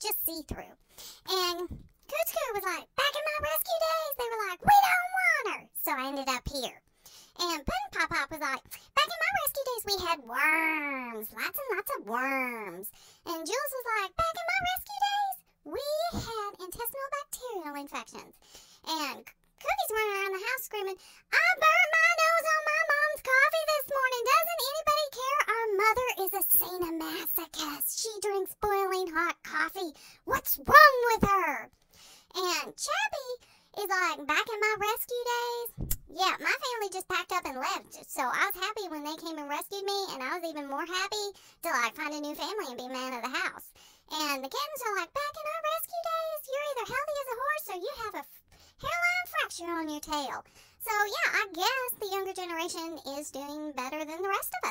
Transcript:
just see through. And Coochoo was like, back in my rescue days, they were like, we don't want her. So I ended up here. And Puddin' Pop Pop was like, back in my rescue days, we had worms, lots and lots of worms. And Jules was like, back in my rescue days, we had intestinal bacterial infections. And Cookie's running around the house screaming, I burned mother is. She drinks boiling hot coffee. What's wrong with her? And Chappie is like, back in my rescue days, yeah, my family just packed up and left. So I was happy when they came and rescued me, and I was even more happy to like find a new family and be man of the house. And the kittens are like, back in our rescue days, you're either healthy as a horse or you have a hairline fracture on your tail. So yeah, I guess the younger generation is doing better than the rest of.